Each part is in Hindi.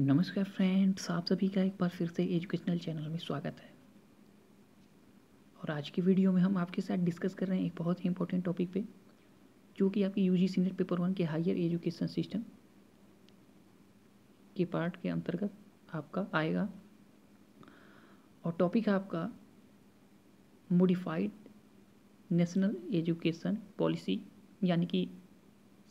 नमस्कार फ्रेंड्स, आप सभी का एक बार फिर से एजुकेशनल चैनल में स्वागत है। और आज की वीडियो में हम आपके साथ डिस्कस कर रहे हैं एक बहुत ही इंपॉर्टेंट टॉपिक पे, जो कि आपकी यूजी सीनियर पेपर वन के हायर एजुकेशन सिस्टम के पार्ट के अंतर्गत आपका आएगा। और टॉपिक है आपका मोडिफाइड नेशनल एजुकेशन पॉलिसी यानी कि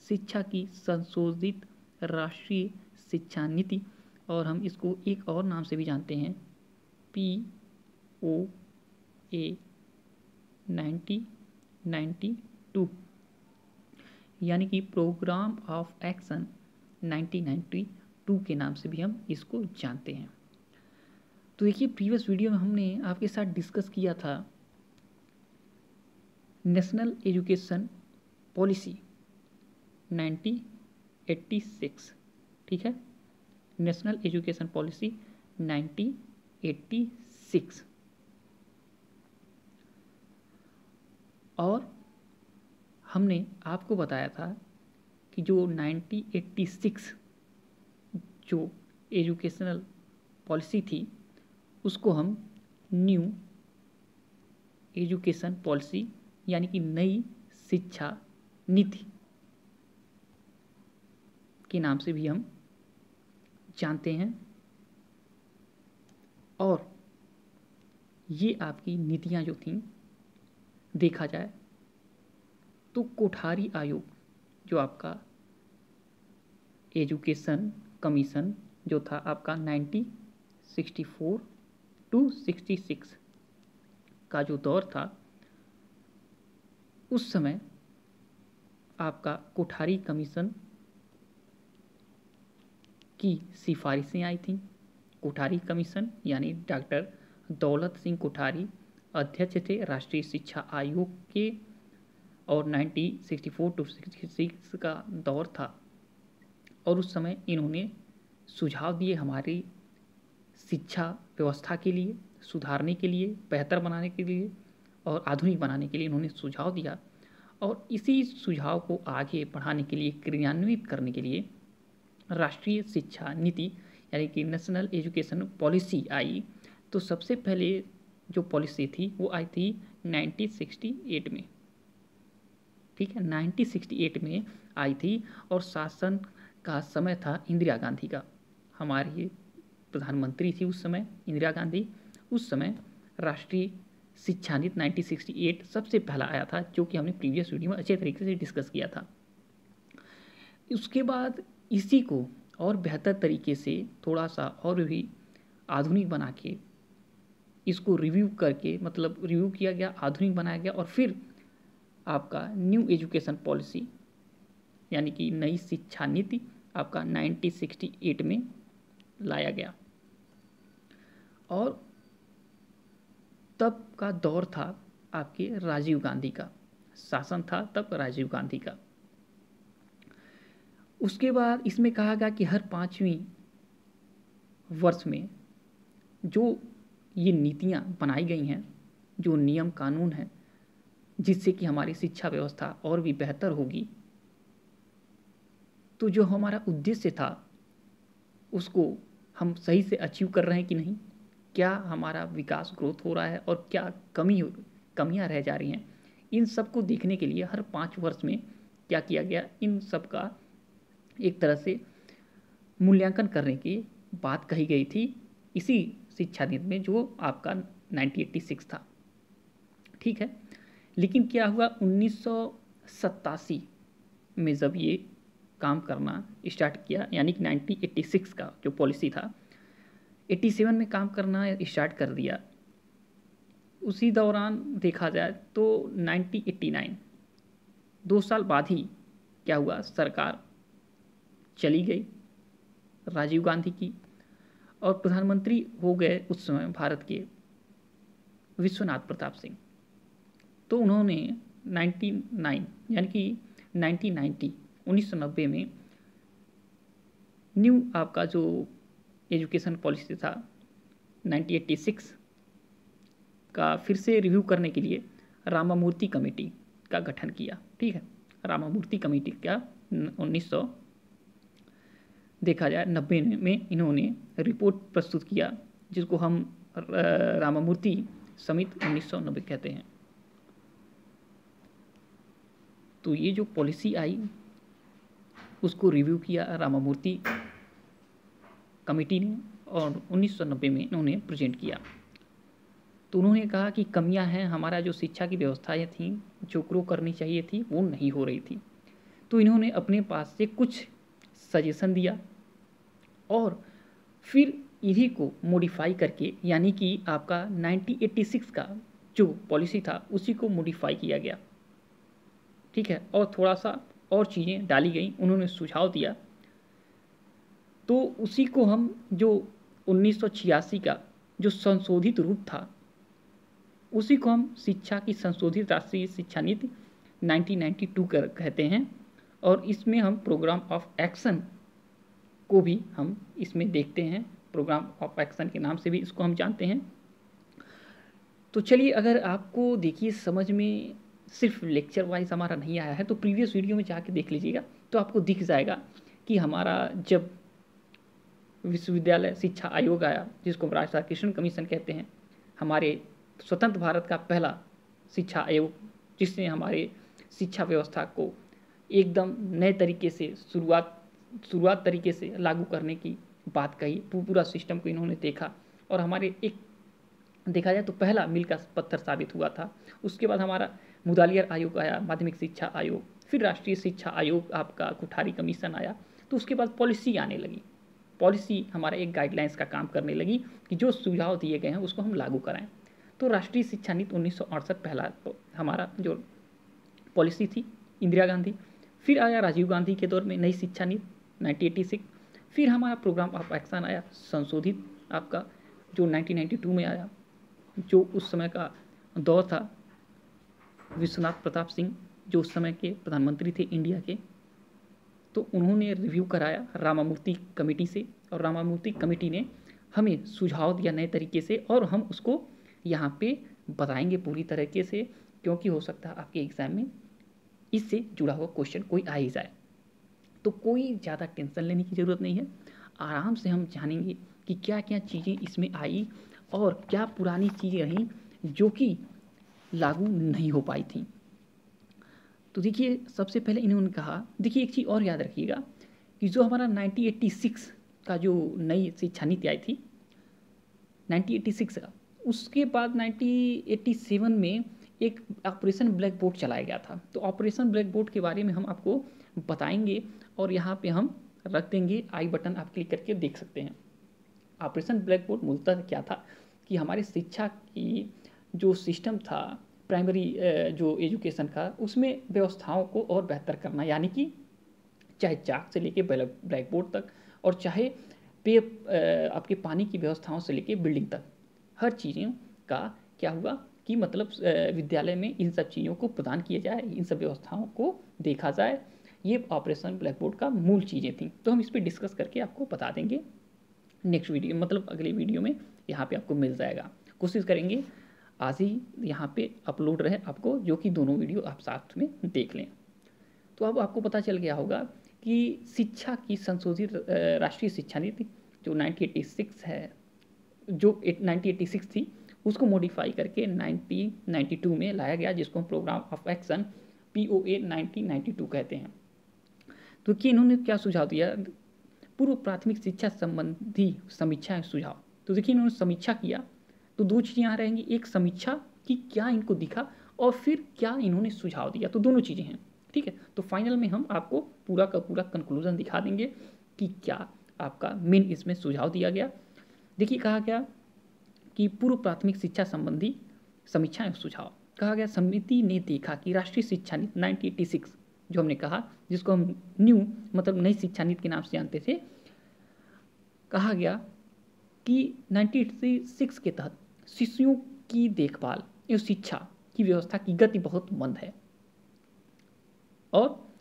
शिक्षा की संशोधित राष्ट्रीय शिक्षा नीति। और हम इसको एक और नाम से भी जानते हैं। P, O, A, ninety ninety two. यानी कि programme of action ninety ninety two के नाम से भी हम इसको जानते हैं। तो देखिए, प्रीवियस वीडियो में हमने आपके साथ डिस्कस किया था national education policy ninety eighty six. ठीक है? नेशनल एजुकेशन पॉलिसी 1986 और हमने आपको बताया था कि जो 1986 जो एजुकेशनल पॉलिसी थी, उसको हम न्यू एजुकेशन पॉलिसी यानी कि नई शिक्षा नीति के नाम से भी हम जानते हैं। और ये आपकी नीतियाँ जो थीं, देखा जाए तो कोठारी आयोग, जो आपका एजुकेशन कमीशन जो था आपका 1964 टू 66 का जो दौर था, उस समय आपका कोठारी कमीशन की सिफारिशें आई थीं। कोठारी कमीशन यानी डॉक्टर दौलत सिंह कोठारी अध्यक्ष थे राष्ट्रीय शिक्षा आयोग के और 1964 टू 66 का दौर था। और उस समय इन्होंने सुझाव दिए हमारी शिक्षा व्यवस्था के लिए, सुधारने के लिए, बेहतर बनाने के लिए और आधुनिक बनाने के लिए इन्होंने सुझाव दिया। और इसी सुझाव को आगे बढ़ाने के लिए क्रियान्वित करने के लिए राष्ट्रीय शिक्षा नीति, यानी कि नेशनल एजुकेशन पॉलिसी आई तो सबसे पहले जो पॉलिसी थी, वो आई थी 1968 में। ठीक है 1968 में आई थी और शासन का समय था इंदिरा गांधी का। हमारी प्रधानमंत्री थी उस समय, इंदिरा गांधी। उस समय राष्ट्रीय शिक्षा नीति 1968 सबसे पहला आया था, जो कि हमने प्रीवियस वीडियो में अच्छे तरीके से डिस्कस किया था। उसके बाद इसी को और बेहतर तरीके से थोड़ा सा और भी आधुनिक बना के इसको रिव्यू करके मतलब रिव्यू किया गया, आधुनिक बनाया गया और फिर आपका न्यू एजुकेशन पॉलिसी यानी कि नई शिक्षा नीति आपका 1968 में लाया गया। और तब का दौर था आपके राजीव गांधी का, शासन था तब राजीव गांधी का। उसके बाद इसमें कहा गया कि हर पाँचवीं वर्ष में जो ये नीतियाँ बनाई गई हैं, जो नियम कानून हैं, जिससे कि हमारी शिक्षा व्यवस्था और भी बेहतर होगी तो जो हमारा उद्देश्य था, उसको हम सही से अचीव कर रहे हैं कि नहीं? क्या हमारा विकास ग्रोथ हो रहा है और क्या कमी कमियाँ रह जा रही हैं? इन सबको देखने के लिए हर पाँच वर्ष में क्या किया गया? इन सब का एक तरह से मूल्यांकन करने की बात कही गई थी इसी शिक्षा नीति में जो आपका 1986 था। ठीक है? लेकिन क्या हुआ उन्नीस सौ सत्तासी में जब ये काम करना स्टार्ट किया, यानी कि 1986 का जो पॉलिसी था 87 में काम करना स्टार्ट कर दिया। उसी दौरान देखा जाए तो 1989 दो साल बाद ही क्या हुआ, सरकार चली गई, राजीव गांधी की, और प्रधानमंत्री हो गए उस समय भारत के विश्वनाथ प्रताप सिंह। तो उन्होंने 99 यानी कि 1990 1990 में न्यू आपका जो एजुकेशन पॉलिसी था 1986 का फिर से रिव्यू करने के लिए रामामूर्ति कमेटी का गठन किया। ठीक है? रामामूर्ति कमेटी का उन्नीस देखा जाए, नब्बे में इन्होंने रिपोर्ट प्रस्तुत किया, जिसको हम रामामूर्ति समित उन्नीस सौ नब्बे कहते हैं। तो ये जो पॉलिसी आई, उसको रिव्यू किया रामामूर्ति कमेटी ने, और 1990 में इन्होंने प्रेजेंट किया। तो उन्होंने कहा कि कमियाँ हैं, हमारा जो शिक्षा की व्यवस्थाएँ थी, जो ग्रो करनी चाहिए थी, वो नहीं हो रही थी। तो इन्होंने अपने पास से कुछ सजेशन दिया। और फिर इन्हीं को मॉडिफाई करके, यानी कि आपका 1986 का जो पॉलिसी था, उसी को मॉडिफाई किया गया। ठीक है? और थोड़ा सा और चीज़ें डाली गई, उन्होंने सुझाव दिया। तो उसी को हम जो उन्नीस सौ छियासी का जो संशोधित रूप था, उसी को हम शिक्षा की संशोधित राष्ट्रीय शिक्षा नीति 1992 कर कहते हैं। और इसमें हम प्रोग्राम ऑफ़ एक्शन को भी हम इसमें देखते हैं। प्रोग्राम ऑफ़ एक्शन के नाम से भी इसको हम जानते हैं। तो चलिए, अगर आपको देखिए, समझ में सिर्फ़ लेक्चर वाइज हमारा नहीं आया है तो प्रीवियस वीडियो में जाके देख लीजिएगा तो आपको दिख जाएगा कि हमारा जब विश्वविद्यालय शिक्षा आयोग आया, जिसको हम राष्ट्रीय कृष्ण कमीशन कहते हैं, हमारे स्वतंत्र भारत का पहला शिक्षा आयोग, जिसने हमारे शिक्षा व्यवस्था को एकदम नए तरीके से शुरुआत शुरुआत तरीके से लागू करने की बात कही। पूरा सिस्टम को इन्होंने देखा। और हमारे एक, देखा जाए तो पहला मिल का पत्थर साबित हुआ था। उसके बाद हमारा मुदालियर आयोग आया, माध्यमिक शिक्षा आयोग, फिर राष्ट्रीय शिक्षा आयोग आपका कुठारी कमीशन आया। तो उसके बाद पॉलिसी आने लगी। पॉलिसी हमारा एक गाइडलाइंस का काम करने लगी कि जो सुझाव दिए गए हैं उसको हम लागू कराएँ। तो राष्ट्रीय शिक्षा नीति उन्नीस सौ अड़सठ पहला हमारा जो पॉलिसी थी, इंदिरा गांधी फिर आया राजीव गांधी के दौर में नई शिक्षा नीति, नाइनटीन फिर हमारा प्रोग्राम ऑफ़ एक्शन आया, संशोधित आपका, जो 1992 में आया, जो उस समय का दौर था। विश्वनाथ प्रताप सिंह, जो उस समय के प्रधानमंत्री थे इंडिया के तो उन्होंने रिव्यू कराया रामामूर्ति कमेटी से, और रामामूर्ति कमेटी ने हमें सुझाव दिया नए तरीके से, और हम उसको यहाँ पे बताएँगे पूरी तरीके से, क्योंकि हो सकता है आपके एग्ज़ाम में इससे जुड़ा हुआ क्वेश्चन कोई आ ही जाए। तो कोई ज़्यादा टेंशन लेने की ज़रूरत नहीं है। आराम से हम जानेंगे कि क्या क्या चीज़ें इसमें आई और क्या पुरानी चीज़ें रहीं जो कि लागू नहीं हो पाई थी। तो देखिए, सबसे पहले इन्होंने कहा, देखिए एक चीज़ और याद रखिएगा कि जो हमारा 1986 का जो नई शिक्षा नीति आई थी 1986 का, उसके बाद 1987 में एक ऑपरेशन ब्लैक बोर्ड चलाया गया था। तो ऑपरेशन ब्लैक बोर्ड के बारे में हम आपको बताएँगे और यहाँ पे हम रख देंगे आई बटन, आप क्लिक करके देख सकते हैं। ऑपरेशन ब्लैक बोर्ड मूलतः क्या था कि हमारे शिक्षा की जो सिस्टम था, प्राइमरी जो एजुकेशन का, उसमें व्यवस्थाओं को और बेहतर करना, यानी कि चाहे चाक से लेके ब्लैक बोर्ड तक और चाहे पे आपके पानी की व्यवस्थाओं से लेके बिल्डिंग तक, हर चीज़ों का क्या हुआ? कि मतलब विद्यालय में इन सब चीज़ों को प्रदान किया जाए, इन सब व्यवस्थाओं को देखा जाए। ये ऑपरेशन ब्लैक बोर्ड का मूल चीज़ें थी। तो हम इस पर डिस्कस करके आपको बता देंगे। नेक्स्ट वीडियो मतलब अगले वीडियो में यहाँ पे आपको मिल जाएगा। कोशिश करेंगे, आज ही यहाँ पे अपलोड रहे आपको, जो कि दोनों वीडियो आप साथ में देख लें। तो अब आपको पता चल गया होगा कि शिक्षा की संशोधित राष्ट्रीय शिक्षा नीति, जो 1986 है, जो 1986 थी उसको मॉडिफाई करके 1992 में लाया गया, जिसको programme of action P O कहते हैं। तो कि इन्होंने क्या सुझाव दिया? पूर्व प्राथमिक शिक्षा संबंधी समीक्षा सुझाव। तो देखिए, इन्होंने समीक्षा किया तो दो चीज़ें यहाँ रहेंगी। एक, समीक्षा कि क्या इनको दिखा, और फिर क्या इन्होंने सुझाव दिया। तो दोनों चीज़ें हैं, ठीक है? तो फाइनल में हम आपको पूरा का पूरा कंक्लूजन दिखा देंगे कि क्या आपका मेन इसमें सुझाव दिया गया। देखिए, कहा गया कि पूर्व प्राथमिक शिक्षा संबंधी समीक्षा एवं सुझाव। कहा गया, समिति ने देखा कि राष्ट्रीय शिक्षा नीति नाइनटीन जो हमने कहा, जिसको हम न्यू मतलब नई शिक्षा नीति के नाम से जानते थे, कहा गया कि 1986 के तहत शिशुओं की देखभाल एवं शिक्षा की व्यवस्था की गति बहुत मंद है। और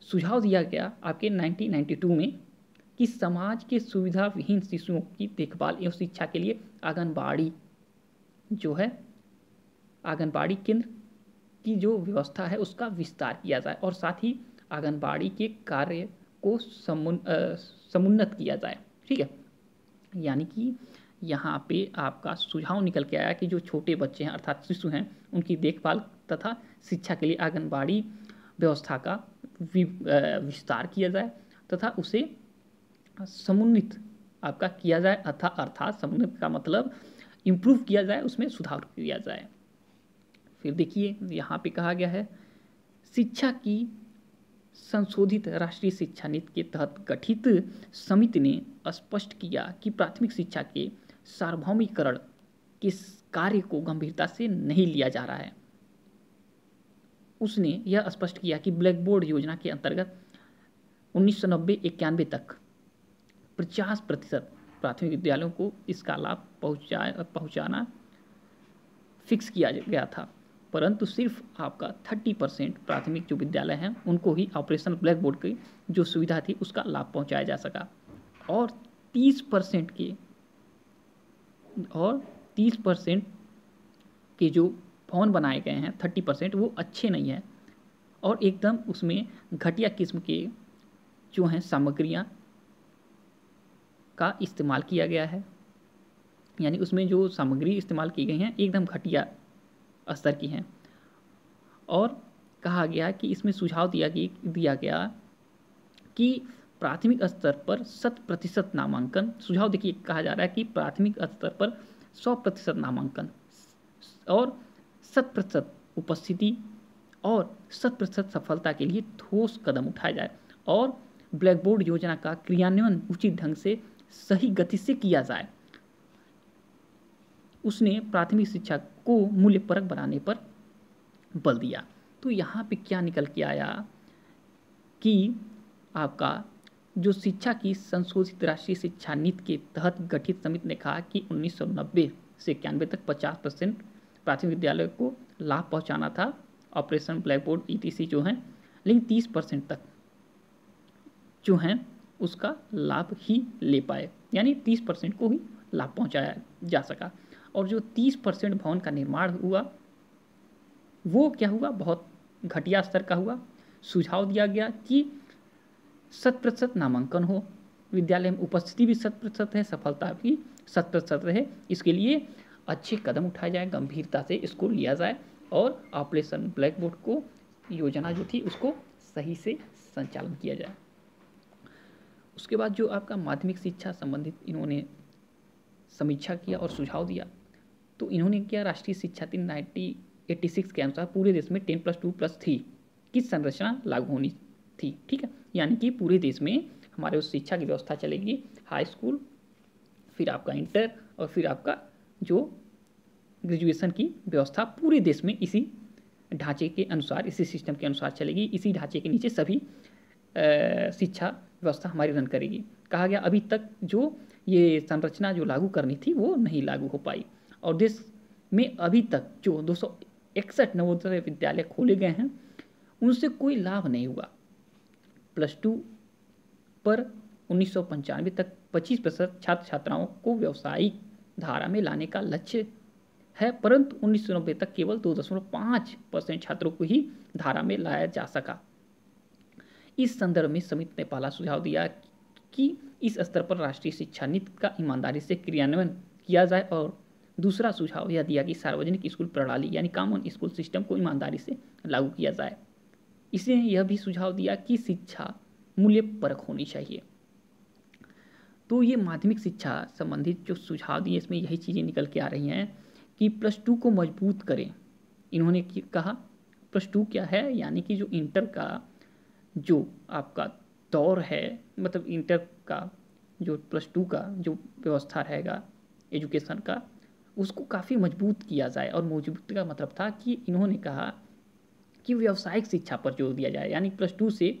सुझाव दिया गया आपके 1992 में कि समाज के सुविधा विहीन शिशुओं की देखभाल एवं शिक्षा के लिए आंगनबाड़ी जो है, आंगनबाड़ी केंद्र की जो व्यवस्था है, उसका विस्तार किया जाए और साथ ही आंगनबाड़ी के कार्य को समुन समुन्नत किया जाए। ठीक है? यानी कि यहाँ पे आपका सुझाव निकल के आया कि जो छोटे बच्चे हैं, अर्थात शिशु हैं, उनकी देखभाल तथा शिक्षा के लिए आंगनबाड़ी व्यवस्था का विस्तार किया जाए तथा उसे समुन्नित आपका किया जाए, अथा, अर्थात समुन्नत का मतलब इम्प्रूव किया जाए, उसमें सुधार किया जाए। फिर देखिए, यहाँ पे कहा गया है, शिक्षा की संशोधित राष्ट्रीय शिक्षा नीति के तहत गठित समिति ने स्पष्ट किया कि प्राथमिक शिक्षा के सार्वभौमिकरण के कार्य को गंभीरता से नहीं लिया जा रहा है। उसने यह स्पष्ट किया कि ब्लैक बोर्ड योजना के अंतर्गत उन्नीस सौ नब्बे इक्यानवे तक पचास प्रतिशत प्राथमिक विद्यालयों को इसका लाभ पहुँचा, पहुँचाना फिक्स किया गया था। परंतु सिर्फ़ आपका थर्टी परसेंट प्राथमिक जो विद्यालय हैं, उनको ही ऑपरेशन ब्लैक बोर्ड की जो सुविधा थी, उसका लाभ पहुँचाया जा सका। और तीस परसेंट के, और तीस परसेंट के जो फ़ोन बनाए गए हैं थर्टी परसेंट वो अच्छे नहीं हैं। और एकदम उसमें घटिया किस्म के जो हैं सामग्रियाँ का इस्तेमाल किया गया है। यानी उसमें जो सामग्री इस्तेमाल की गई हैं, एकदम घटिया स्तर की हैं। और कहा गया कि इसमें सुझाव दिया गया दिया गया कि प्राथमिक स्तर पर शत प्रतिशत नामांकन, सुझाव देखिए, कहा जा रहा है कि प्राथमिक स्तर पर सौ प्रतिशत नामांकन और शत प्रतिशत उपस्थिति और शत प्रतिशत सफलता के लिए ठोस कदम उठाया जाए। और ब्लैक बोर्ड योजना का क्रियान्वयन उचित ढंग से सही गति से किया जाए। उसने प्राथमिक शिक्षा को मूल्य परक बनाने पर बल दिया। तो यहाँ पे क्या निकल के आया कि आपका जो शिक्षा की संशोधित राष्ट्रीय शिक्षा नीति के तहत गठित समिति ने कहा कि 1990 से इक्यानवे तक 50 परसेंट प्राथमिक विद्यालय को लाभ पहुंचाना था। ऑपरेशन ब्लैक बोर्ड ई जो हैं, लेकिन 30 परसेंट तक जो हैं उसका लाभ ही ले पाए, यानी 30 परसेंट को ही लाभ पहुँचाया जा सका। और जो तीस परसेंट भवन का निर्माण हुआ, वो क्या हुआ? बहुत घटिया स्तर का हुआ। सुझाव दिया गया कि शत प्रतिशत नामांकन हो। विद्यालय में उपस्थिति भी शत प्रतिशत है, सफलता भी शत प्रतिशत रहे। इसके लिए अच्छे कदम उठाए जाए, गंभीरता से इसको लिया जाए और ऑपरेशन ब्लैक बोर्ड को योजना जो थी, उसको सही से संचालन किया जाए। उसके बाद जो आपका माध्यमिक शिक्षा संबंधित इन्होंने समीक्षा किया और सुझाव दिया तो इन्होंने क्या राष्ट्रीय शिक्षा नीति नाइनटी एट्टी सिक्स के अनुसार पूरे देश में ten plus two plus three की संरचना लागू होनी थी, ठीक है? यानी कि पूरे देश में हमारे उस शिक्षा की व्यवस्था चलेगी, हाई स्कूल, फिर आपका इंटर और फिर आपका जो ग्रेजुएशन की व्यवस्था पूरे देश में इसी ढांचे के अनुसार, इसी सिस्टम के अनुसार चलेगी, इसी ढांचे के नीचे सभी शिक्षा व्यवस्था हमारी रन करेगी। कहा गया, अभी तक जो ये संरचना जो लागू करनी थी, वो नहीं लागू हो पाई। और देश में अभी तक जो दो सौ इकसठ नवोदय विद्यालय खोले गए हैं, उनसे कोई लाभ नहीं हुआ। प्लस टू पर उन्नीस तक 25 प्रतिशत छात्र छात्राओं को व्यवसायिक धारा में लाने का लक्ष्य है, परंतु उन्नीस सौ नब्बे तक केवल दो दशमलव पाँच परसेंट छात्रों को ही धारा में लाया जा सका। इस संदर्भ में समिति ने पहला सुझाव दिया कि इस स्तर पर राष्ट्रीय शिक्षा नीति का ईमानदारी से क्रियान्वयन किया जाए और दूसरा सुझाव यह दिया कि सार्वजनिक स्कूल प्रणाली यानी कॉमन स्कूल सिस्टम को ईमानदारी से लागू किया जाए। इसने यह भी सुझाव दिया कि शिक्षा मूल्य परक होनी चाहिए। तो ये माध्यमिक शिक्षा संबंधित जो सुझाव दिए, इसमें यही चीज़ें निकल के आ रही हैं कि प्लस टू को मज़बूत करें। इन्होंने कहा प्लस टू क्या है? यानी कि जो इंटर का जो आपका दौर है मतलब इंटर का, जो प्लस टू का, जो व्यवस्था रहेगा एजुकेशन का, उसको काफ़ी मज़बूत किया जाए। और मज़बूत का मतलब था कि इन्होंने कहा कि व्यावसायिक शिक्षा पर ज़ोर दिया जाए। यानी प्लस टू से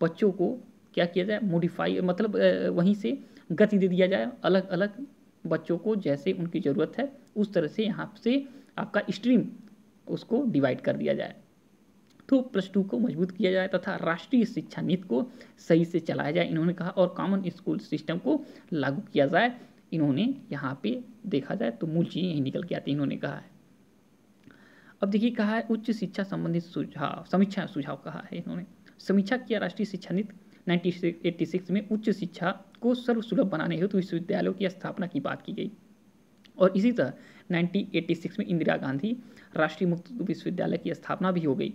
बच्चों को क्या किया जाए? मोडिफाई मतलब वहीं से गति दे दिया जाए। अलग अलग बच्चों को जैसे उनकी ज़रूरत है, उस तरह से यहाँ से आपका स्ट्रीम उसको डिवाइड कर दिया जाए। तो प्लस टू को मज़बूत किया जाए तथा राष्ट्रीय शिक्षा नीति को सही से चलाया जाए, इन्होंने कहा। और कॉमन स्कूल सिस्टम को लागू किया जाए, इन्होंने यहाँ पे देखा जाए तो मूल चीज़ यही निकल के आती, इन्होंने कहा है। अब देखिए, कहा है, उच्च शिक्षा संबंधित सुझाव, समीक्षा सुझाव कहा है इन्होंने। समीक्षा किया राष्ट्रीय शिक्षा नीति 1986 में उच्च शिक्षा को सर्वसुलभ बनाने हेतु विश्वविद्यालयों की स्थापना की बात की गई। और इसी तरह 1986 में इंदिरा गांधी राष्ट्रीय मुक्त विश्वविद्यालय की स्थापना भी हो गई।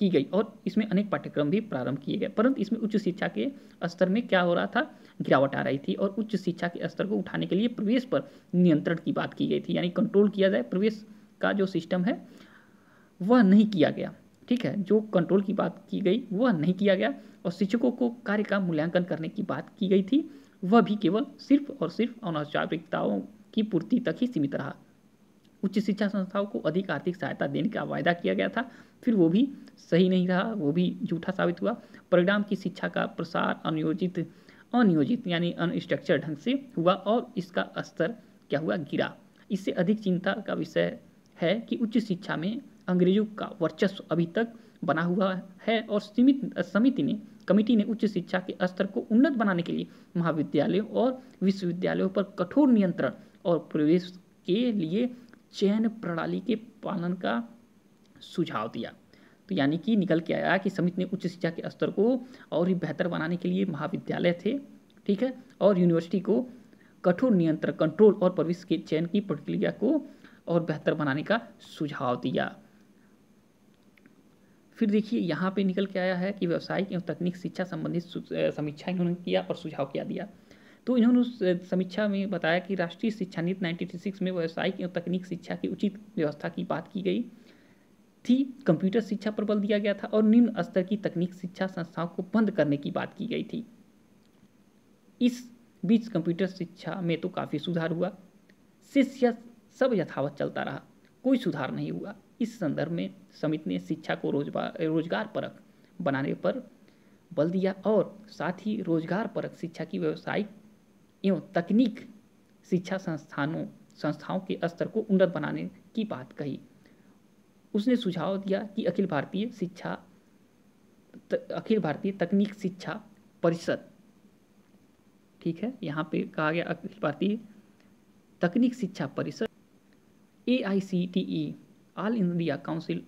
की गई और इसमें अनेक पाठ्यक्रम भी प्रारंभ किए गए। परंतु इसमें उच्च शिक्षा के स्तर में क्या हो रहा था? गिरावट आ रही थी और उच्च शिक्षा के स्तर को उठाने के लिए प्रवेश पर नियंत्रण की बात की गई थी, यानी कंट्रोल किया जाए, प्रवेश का जो सिस्टम है, वह नहीं किया गया। ठीक है? जो कंट्रोल की बात की गई, वह नहीं किया गया और शिक्षकों को कार्य का मूल्यांकन करने की बात की गई थी, वह भी केवल सिर्फ़ और सिर्फ़ अनौपचारिकताओं की पूर्ति तक ही सीमित रहा। उच्च शिक्षा संस्थाओं को अधिक आर्थिक सहायता देने का वायदा किया गया था। फिर वो भी सही नहीं रहा, वो भी झूठा साबित हुआ। परिणाम की शिक्षा का प्रसार अनियोजित अनियोजित यानी अनस्ट्रक्चर ढंग से हुआ और इसका स्तर क्या हुआ? गिरा। इससे अधिक चिंता का विषय है कि उच्च शिक्षा में अंग्रेज़ों का वर्चस्व अभी तक बना हुआ है और सीमित, समिति ने, कमिटी ने उच्च शिक्षा के स्तर को उन्नत बनाने के लिए महाविद्यालयों और विश्वविद्यालयों पर कठोर नियंत्रण और प्रवेश के लिए चयन प्रणाली के पालन का सुझाव दिया। तो यानी कि निकल के आया कि समिति ने उच्च शिक्षा के स्तर को और भी बेहतर बनाने के लिए महाविद्यालय थे, ठीक है? और यूनिवर्सिटी को कठोर नियंत्रण, कंट्रोल और प्रवेश के चयन की प्रक्रिया को और बेहतर बनाने का सुझाव दिया। फिर देखिए, यहाँ पे निकल के आया है कि व्यवसायिक एवं तकनीक शिक्षा संबंधित समीक्षा इन्होंने किया और सुझाव क्या दिया। तो इन्होंने समीक्षा में बताया कि राष्ट्रीय शिक्षा नीति नाइनटीन में व्यवसायिक एवं तकनीक शिक्षा की उचित व्यवस्था की बात की गई। थी, कंप्यूटर शिक्षा पर बल दिया गया था और निम्न स्तर की तकनीक शिक्षा संस्थाओं को बंद करने की बात की गई थी। इस बीच कंप्यूटर शिक्षा में तो काफ़ी सुधार हुआ। शिष्य सब यथावत चलता रहा, कोई सुधार नहीं हुआ। इस संदर्भ में समिति ने शिक्षा को रोज़गार रोज़गार परक बनाने पर बल दिया और साथ ही रोज़गार परक शिक्षा की व्यवसायिक एवं तकनीक शिक्षा संस्थानों, संस्थाओं के स्तर को उन्नत बनाने की बात कही। उसने सुझाव दिया कि अखिल भारतीय शिक्षा अखिल भारतीय तकनीक शिक्षा परिषद, ठीक है, यहाँ पे कहा गया अखिल भारतीय तकनीक शिक्षा परिषद A I C T E all India council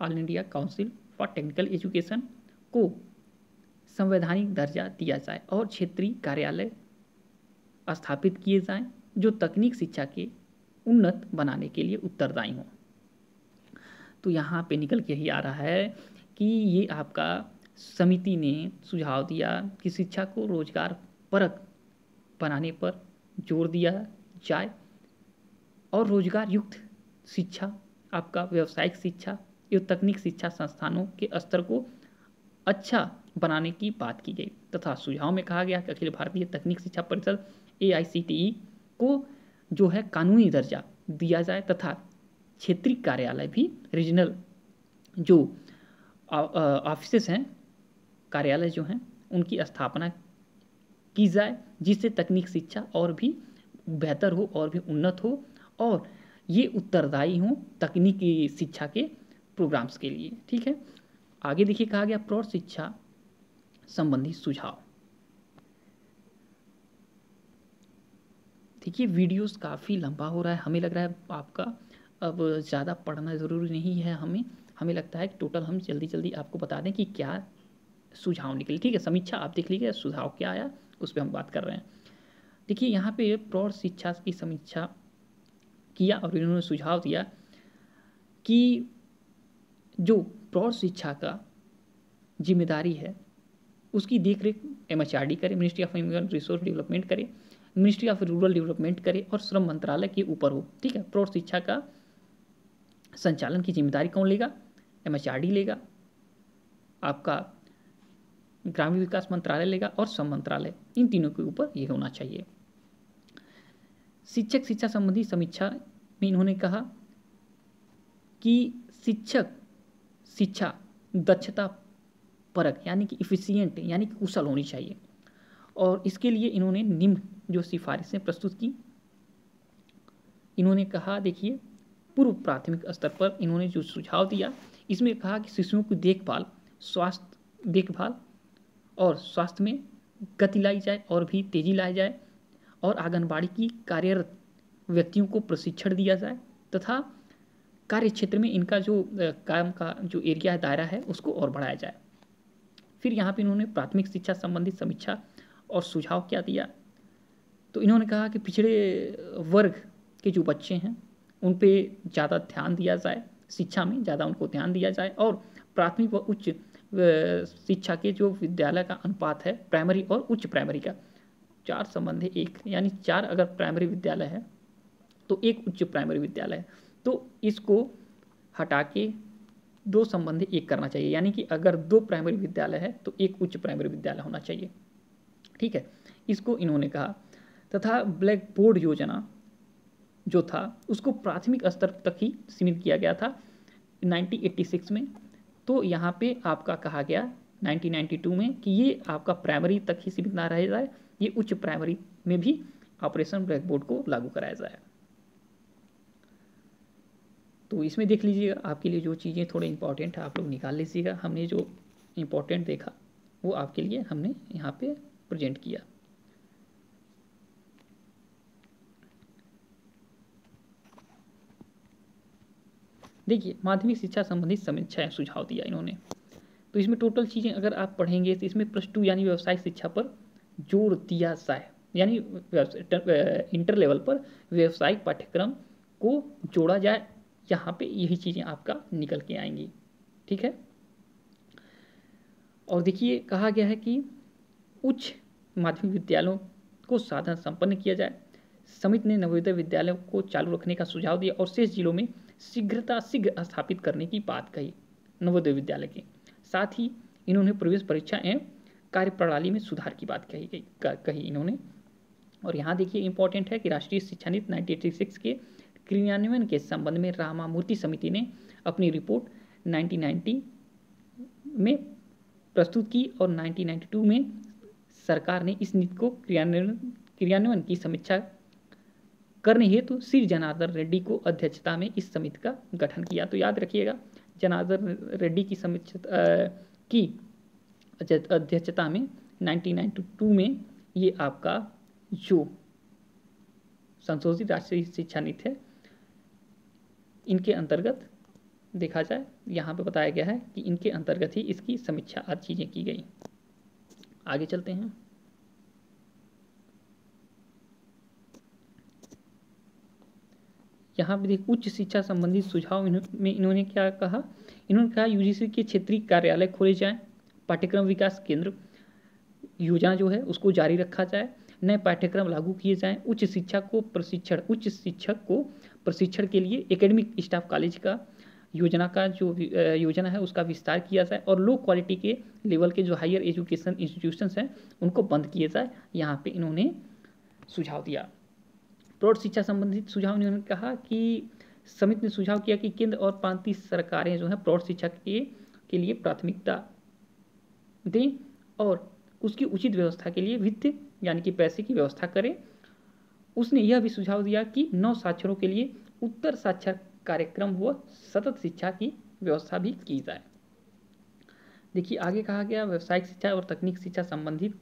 all India council for technical education को संवैधानिक दर्जा दिया जाए और क्षेत्रीय कार्यालय स्थापित किए जाएँ, जो तकनीक शिक्षा के उन्नत बनाने के लिए उत्तरदायी हों। तो यहाँ पे निकल के ही आ रहा है कि ये आपका समिति ने सुझाव दिया कि शिक्षा को रोज़गार परक बनाने पर ज़ोर दिया जाए और रोज़गार युक्त शिक्षा, आपका व्यावसायिक शिक्षा एवं तकनीक शिक्षा संस्थानों के स्तर को अच्छा बनाने की बात की गई। तथा सुझाव में कहा गया कि अखिल भारतीय तकनीक शिक्षा परिषद AICTE को जो है कानूनी दर्जा दिया जाए तथा क्षेत्रीय कार्यालय भी रीजनल जो ऑफ़िस हैं, कार्यालय जो हैं, उनकी स्थापना की जाए, जिससे तकनीक शिक्षा और भी बेहतर हो और भी उन्नत हो और ये उत्तरदायी हों तकनीकी शिक्षा के प्रोग्राम्स के लिए। ठीक है? आगे देखिए, कहा गया प्रौढ़ शिक्षा संबंधी सुझाव। देखिए वीडियोस काफ़ी लंबा हो रहा है, हमें लग रहा है आपका अब ज़्यादा पढ़ना ज़रूरी नहीं है हमें। हमें लगता है कि टोटल हम जल्दी जल्दी आपको बता दें कि क्या सुझाव निकले। ठीक है, समीक्षा आप देख लीजिए, सुझाव क्या आया, उस पर हम बात कर रहे हैं। देखिए, यहाँ पे प्रौढ़ शिक्षा की समीक्षा किया और इन्होंने सुझाव दिया कि जो प्रौढ़ शिक्षा का ज़िम्मेदारी है, उसकी देख रेख एम एच आर डी करे ministry of human resource development करे। मिनिस्ट्री ऑफ़ रूरल डेवलपमेंट करे और श्रम मंत्रालय के ऊपर हो, ठीक है? प्रौढ़ शिक्षा का संचालन की ज़िम्मेदारी कौन लेगा? एम लेगा, आपका ग्रामीण विकास मंत्रालय लेगा और श्रम मंत्रालय। इन तीनों के ऊपर ये होना चाहिए। शिक्षक शिक्षा संबंधी समीक्षा में इन्होंने कहा कि शिक्षक शिक्षा दक्षता परक, यानी कि इफिशियंट यानी कि कुशल होनी चाहिए। और इसके लिए इन्होंने निम्न जो सिफारिशें प्रस्तुत की। इन्होंने कहा, देखिए, पूर्व प्राथमिक स्तर पर इन्होंने जो सुझाव दिया, इसमें कहा कि शिशुओं की देखभाल, स्वास्थ्य, देखभाल और स्वास्थ्य में गति लाई जाए और भी तेज़ी लाई जाए और आंगनबाड़ी की कार्यरत व्यक्तियों को प्रशिक्षण दिया जाए तथा कार्य क्षेत्र में इनका जो काम का जो एरिया है दायरा है, उसको और बढ़ाया जाए। फिर यहाँ पे इन्होंने प्राथमिक शिक्षा संबंधित समीक्षा और सुझाव क्या दिया? तो इन्होंने कहा कि पिछड़े वर्ग के जो बच्चे हैं, उन पे ज़्यादा ध्यान दिया जाए, शिक्षा में ज़्यादा उनको ध्यान दिया जाए और प्राथमिक व उच्च शिक्षा के जो विद्यालय का अनुपात है, प्राइमरी और उच्च प्राइमरी का, चार संबंध एक, यानी चार अगर प्राइमरी विद्यालय है तो एक उच्च प्राइमरी विद्यालय है। तो इसको हटा के दो संबंधी एक करना चाहिए, यानी कि अगर दो प्राइमरी विद्यालय है तो एक उच्च प्राइमरी विद्यालय होना चाहिए। ठीक है? इसको इन्होंने कहा। तथा ब्लैक बोर्ड योजना जो था, उसको प्राथमिक स्तर तक ही सीमित किया गया था 1986 में। तो यहाँ पे आपका कहा गया 1992 में कि ये आपका प्राइमरी तक ही सीमित ना रह जाए, ये उच्च प्राइमरी में भी ऑपरेशन ब्लैक बोर्ड को लागू कराया जाए। तो इसमें देख लीजिएगा, आपके लिए जो चीज़ें थोड़े इंपॉर्टेंट है, आप लोग निकाल लीजिएगा। हमने जो इम्पोर्टेंट देखा, वो आपके लिए हमने यहाँ पे प्रेजेंट किया। देखिए, माध्यमिक शिक्षा संबंधित समीक्षा सुझाव दिया इन्होंने। तो इसमें टोटल चीज़ें अगर आप पढ़ेंगे तो इसमें प्लस टू यानी व्यवसायिक शिक्षा पर ज़ोर दिया जाए यानी इंटर लेवल पर व्यवसायिक पाठ्यक्रम को जोड़ा जाए, यहाँ पे यही चीज़ें आपका निकल के आएँगी। ठीक है? और देखिए, कहा गया है कि उच्च माध्यमिक विद्यालयों को साधन संपन्न किया जाए। समिति ने नवोदय विद्यालयों को चालू रखने का सुझाव दिया और शेष जिलों में शीघ्रता शीघ्र स्थापित करने की बात कही नवोदय विद्यालय के। साथ ही इन्होंने प्रवेश परीक्षा एवं कार्य प्रणाली में सुधार की बात कही गई कही इन्होंने। और यहाँ देखिए इंपॉर्टेंट है कि राष्ट्रीय शिक्षा नीति नाइनटीन के क्रियान्वयन के संबंध में रामामूर्ति समिति ने अपनी रिपोर्ट 1990 में प्रस्तुत की और 1992 में सरकार ने इस नीति को क्रियान्वयन क्रियान्वयन की समीक्षा करने हेतु श्री जनार्दन रेड्डी को अध्यक्षता में इस समिति का गठन किया। तो याद रखिएगा, जनार्दन रेड्डी की समीक्षा की अध्यक्षता में 1992 में ये आपका जो संशोधित राष्ट्रीय शिक्षा नीति है, इनके अंतर्गत देखा जाए, यहाँ पे बताया गया है कि इनके अंतर्गत ही इसकी समीक्षा आदि चीज़ें की गई। आगे चलते हैं। यहाँ पर देख, उच्च शिक्षा संबंधित सुझाव में इन्होंने क्या कहा? इन्होंने कहा यूजीसी के क्षेत्रीय कार्यालय खोले जाएँ, पाठ्यक्रम विकास केंद्र, योजना जो है, उसको जारी रखा जाए, नए पाठ्यक्रम लागू किए जाएँ, उच्च शिक्षा को प्रशिक्षण, उच्च शिक्षक को प्रशिक्षण के लिए एकेडमिक स्टाफ कॉलेज का योजना का जो योजना है, उसका विस्तार किया जाए और लो क्वालिटी के लेवल के जो हायर एजुकेशन इंस्टीट्यूशंस हैं, उनको बंद किए जाए, यहाँ पे इन्होंने सुझाव दिया। प्रौढ़ शिक्षा संबंधित सुझाव इन्होंने कहा कि समिति ने सुझाव किया कि केंद्र और प्रांतीय सरकारें जो है प्रौढ़ शिक्षा के के लिए प्राथमिकता दें और उसकी उचित व्यवस्था के लिए वित्त, यानी कि पैसे की व्यवस्था करें। उसने यह भी सुझाव दिया कि नौ साक्षरों के लिए उत्तर साक्षर कार्यक्रम व सतत शिक्षा की व्यवस्था भी की जाए। देखिए, आगे कहा गया, व्यावसायिक शिक्षा और तकनीक शिक्षा संबंधित,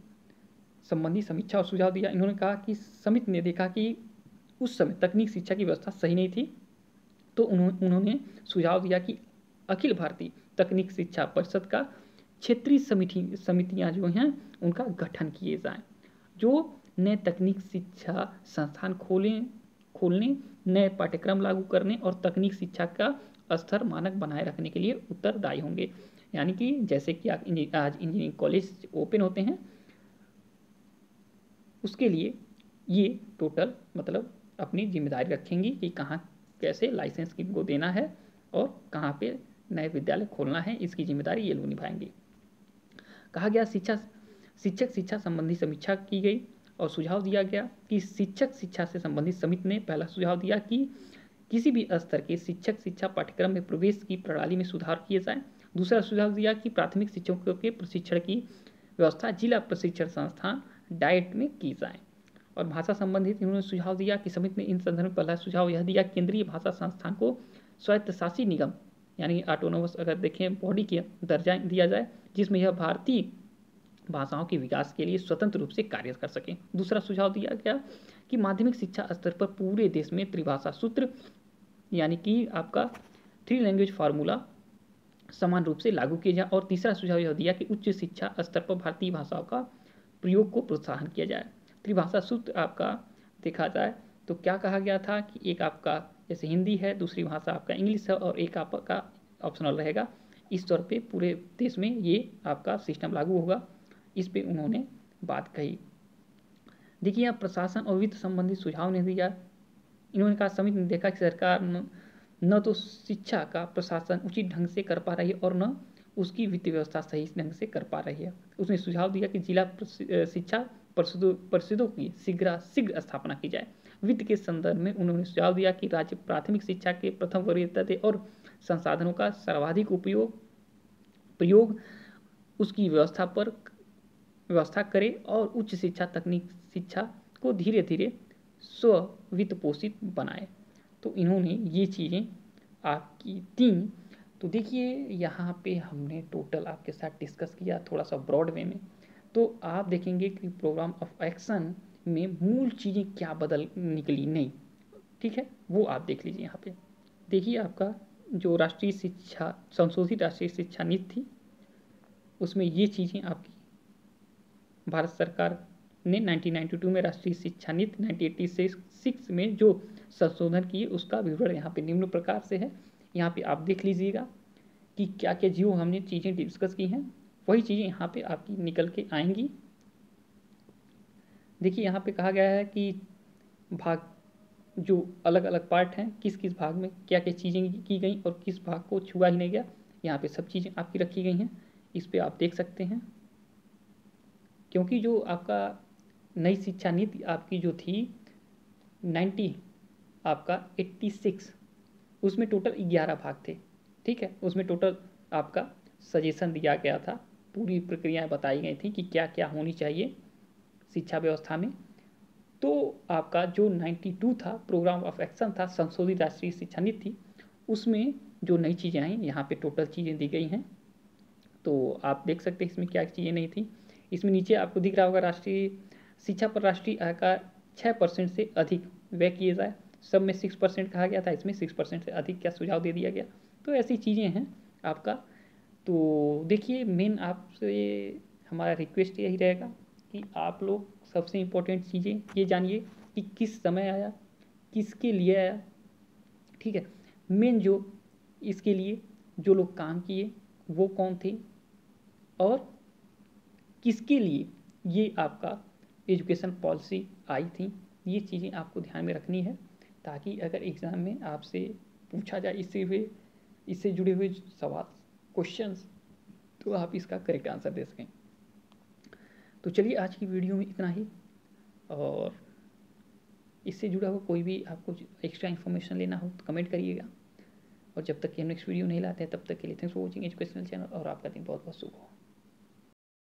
संबंधी समीक्षा और सुझाव दिया। इन्होंने कहा कि समिति ने देखा कि उस समय तकनीक शिक्षा की व्यवस्था सही नहीं थी तो उन्होंने सुझाव दिया कि अखिल भारतीय तकनीक शिक्षा परिषद का क्षेत्रीय समिति, समितियाँ जो हैं, उनका गठन किए जाएँ। जो नए तकनीक शिक्षा संस्थान खोलें, खोलने, नए पाठ्यक्रम लागू करने और तकनीक शिक्षा का स्तर मानक बनाए रखने के लिए उत्तरदायी होंगे। यानी कि जैसे कि आज इंजीनियरिंग कॉलेज ओपन होते हैं, उसके लिए ये टोटल मतलब अपनी ज़िम्मेदारी रखेंगी कि कहाँ कैसे लाइसेंस किनको देना है और कहाँ पे नए विद्यालय खोलना है, इसकी ज़िम्मेदारी ये लोग निभाएँगे। कहा गया शिक्षा, शिक्षक शिक्षा संबंधी समीक्षा की गई और सुझाव दिया गया कि शिक्षक शिक्षा से संबंधित समिति ने पहला सुझाव दिया कि किसी भी स्तर के शिक्षक शिक्षा पाठ्यक्रम में प्रवेश की प्रणाली में सुधार किए जाए। दूसरा सुझाव दिया कि प्राथमिक शिक्षकों के प्रशिक्षण की व्यवस्था जिला प्रशिक्षण संस्थान डाइट में की जाए। और भाषा संबंधित इन्होंने सुझाव दिया कि समिति ने इन संदर्भ में पहला सुझाव यह दिया केंद्रीय भाषा संस्थान को स्वायत्त शासी निगम, यानी ऑटोनोमस अगर देखें बॉडी के दर्जा दिया जाए, जिसमें यह भारतीय भाषाओं के विकास के लिए स्वतंत्र रूप से कार्य कर सकें। दूसरा सुझाव दिया गया कि माध्यमिक शिक्षा स्तर पर पूरे देश में त्रिभाषा सूत्र, यानी कि आपका थ्री लैंग्वेज फार्मूला समान रूप से लागू किया जाए। और तीसरा सुझाव यह दिया कि उच्च शिक्षा स्तर पर भारतीय भाषाओं का प्रयोग को प्रोत्साहन किया जाए। त्रिभाषा सूत्र आपका देखा जाए तो क्या कहा गया था कि एक आपका जैसे हिंदी है दूसरी भाषा आपका इंग्लिश है और एक आपका ऑप्शनल रहेगा। इस तौर पे पूरे देश में ये आपका सिस्टम लागू होगा। इस पे उन्होंने बात कही। देखिए यहाँ प्रशासन और वित्त संबंधी सुझाव ने दिया। इन्होंने कहा समिति ने देखा कि सरकार न, तो शिक्षा का प्रशासन उचित ढंग से कर पा रही है और न उसकी वित्त व्यवस्था सही ढंग से कर पा रही है। उसने सुझाव दिया कि जिला शिक्षा परिषदों की शीघ्र शीघ्र स्थापना की जाए। वित्त के संदर्भ में उन्होंने सुझाव दिया कि राज्य प्राथमिक शिक्षा के प्रथम वरीयता दे और संसाधनों का सर्वाधिक उपयोग, प्रयोग, उसकी व्यवस्था पर व्यवस्था करे और उच्च शिक्षा, तकनीक शिक्षा को धीरे धीरे स्व वित्त पोषित बनाए। तो इन्होंने ये चीज़ें आपकी तीन तो देखिए, यहाँ पे हमने टोटल आपके साथ डिस्कस किया थोड़ा सा ब्रॉड वे में। तो आप देखेंगे कि प्रोग्राम ऑफ़ एक्शन में मूल चीज़ें क्या बदल निकली, नहीं। ठीक है? वो आप देख लीजिए यहाँ पे। देखिए आपका जो राष्ट्रीय शिक्षा, संशोधित राष्ट्रीय शिक्षा नीति थी उसमें ये चीज़ें आपकी, भारत सरकार ने 1992 में राष्ट्रीय शिक्षा नीति 1986 में जो संशोधन किए, उसका विवरण यहाँ पे निम्न प्रकार से है। यहाँ पे आप देख लीजिएगा कि क्या क्या जीव हमने चीज़ें डिस्कस की हैं। वही चीज़ें यहाँ पे आपकी निकल के आएँगी। देखिए यहाँ पे कहा गया है कि भाग, जो अलग अलग पार्ट हैं किस किस भाग में क्या क्या चीज़ें की गई और किस भाग को छुआ ही नहीं गया, यहाँ पे सब चीज़ें आपकी रखी गई हैं। इस पर आप देख सकते हैं। क्योंकि जो आपका नई शिक्षा नीति आपकी जो थी नाइन्टी आपका एट्टी सिक्स, उसमें टोटल ग्यारह भाग थे, ठीक है? उसमें टोटल आपका सजेशन दिया गया था। पूरी प्रक्रियाएँ बताई गई थी कि क्या क्या होनी चाहिए शिक्षा व्यवस्था में। तो आपका जो 92 था, प्रोग्राम ऑफ़ एक्शन था, संशोधित राष्ट्रीय शिक्षा नीति, उसमें जो नई चीज़ें आई, यहाँ पे टोटल चीज़ें दी गई हैं। तो आप देख सकते हैं इसमें क्या चीज़ें नहीं थी। इसमें नीचे आपको दिख रहा होगा राष्ट्रीय शिक्षा पर राष्ट्रीय आय का छः परसेंट से अधिक व्यय किए जाए। सब में सिक्स परसेंट कहा गया था, इसमें सिक्स परसेंट से अधिक क्या सुझाव दे दिया गया। तो ऐसी चीज़ें हैं आपका तो देखिए मेन आपसे हमारा रिक्वेस्ट यही रहेगा कि आप लोग सबसे इम्पोर्टेंट चीज़ें ये जानिए कि किस समय आया, किसके लिए आया, ठीक है? मेन जो इसके लिए जो लोग काम किए, वो कौन थे और किसके लिए ये आपका एजुकेशन पॉलिसी आई थी, ये चीज़ें आपको ध्यान में रखनी है ताकि अगर एग्ज़ाम में आपसे पूछा जाए, इससे हुए, इससे जुड़े हुए सवाल क्वेश्चंस तो आप इसका करेक्ट आंसर दे सकें। तो चलिए आज की वीडियो में इतना ही। और इससे जुड़ा हुआ कोई भी आपको एक्स्ट्रा इन्फॉर्मेशन लेना हो तो कमेंट करिएगा। और जब तक कि हम नेक्स्ट वीडियो नहीं लाते हैं, तब तक के लिए thanks for watching educational channel और आपका दिन बहुत बहुत शुभ हो।